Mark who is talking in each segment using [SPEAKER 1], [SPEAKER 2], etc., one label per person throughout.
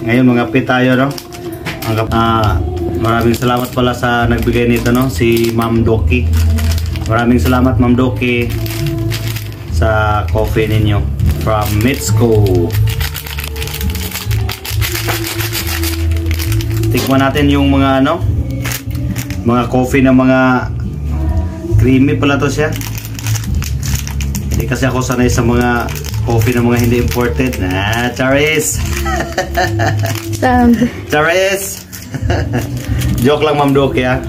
[SPEAKER 1] Ngayon mga pi tayo no. Ang ah, maraming salamat pala sa nagbigay nito no si Ma'am Doki. Maraming salamat Ma'am Doki sa coffee ninyo from Mitsko. Tikman natin yung mga ano mga coffee na mga creamy pala to siya. Hindi kasi ako sanay sa mga coffee na mga hindi imported. Ah, Charis!
[SPEAKER 2] Sound.
[SPEAKER 1] Charis! Joke lang Ma'am Doki ah.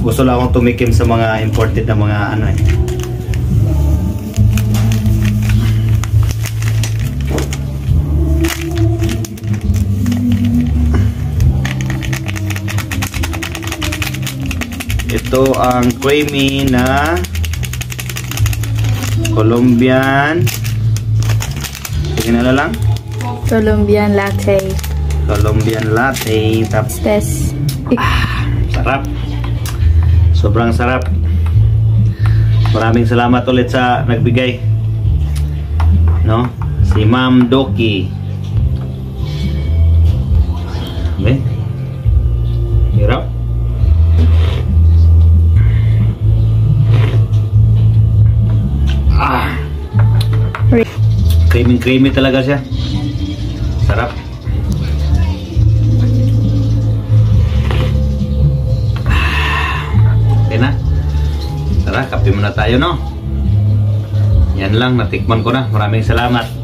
[SPEAKER 1] Gusto lang akong tumikim sa mga imported na mga ano eh. Ito ang creamy na Colombian Tingnan na lang?
[SPEAKER 2] Colombian latte.
[SPEAKER 1] Colombian latte. Tapos
[SPEAKER 2] Test.
[SPEAKER 1] sarap. Sobrang sarap. Maraming salamat ulit sa nagbigay. No? Si Ma'am Doki. Okay hirap? Ah creamy creamy talaga siya sarap Okay na. Tara, kape muna tayo, no? Yan lang, natikman ko na. Maraming salamat.